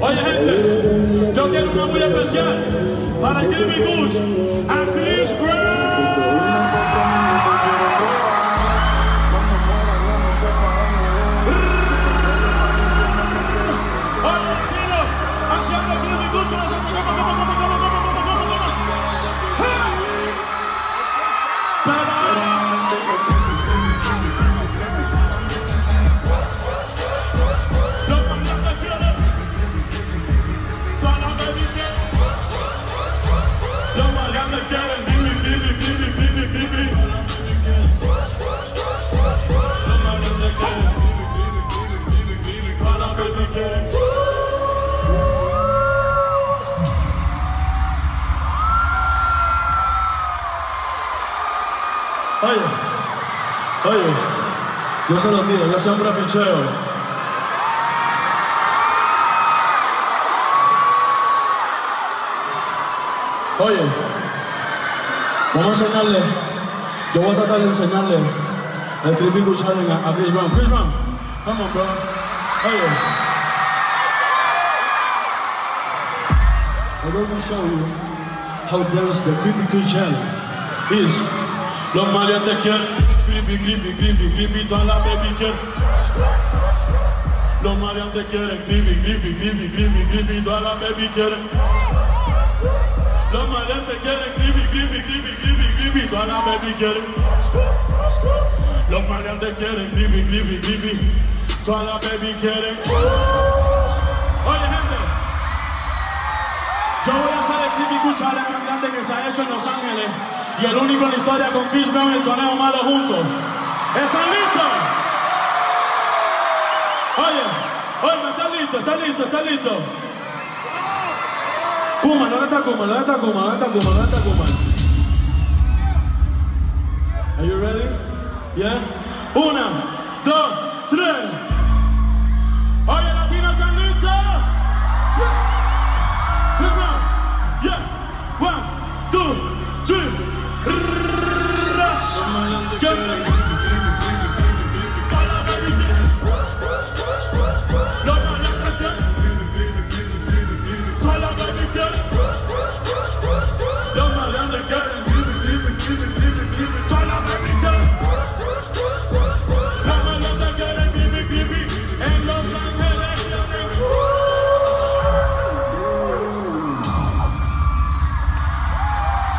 Olha, gente, eu quero uma mulher especial para que me a Chris Brown. Olha, Latino, a chave que me busca, nós vamos tocar, tocar, tocar, tocar, tocar, tocar, tocar, tocar, tocar, Oye, oye, yo se los digo, yo siempre picheo. Oye, vamos a enseñarle, yo voy a tratar de enseñarle el típico challenge a, Chris Brown. Chris Brown, come on, bro. Oye, I'm going to show you how dense the Krippy challenge is. Los maleantes quieren krippy, krippy, krippy, krippy, toda la baby quieren. Los maleantes quieren krippy, krippy, krippy, krippy, krippy, toda la baby quieren. Los maleantes quieren krippy, krippy, krippy, krippy, krippy, toda la baby quieren. Los maleantes quieren krippy, krippy, krippy, toda la baby quieren. Cool challenge más grande que se ha hecho en Los Ángeles y el único en la historia con Chris Brown y el conejo malo juntos. ¿Están listos? Oye, oye, ¿están listos? ¿Están listos? ¿Están listos? Kuma, ¿dónde está Kuma? ¿Dónde está Kuma? ¿Dónde está Kuma? ¿Dónde está Kuma? Are you ready? Yeah? Una, dos, tres.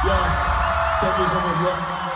Yeah, thank you so much, bro.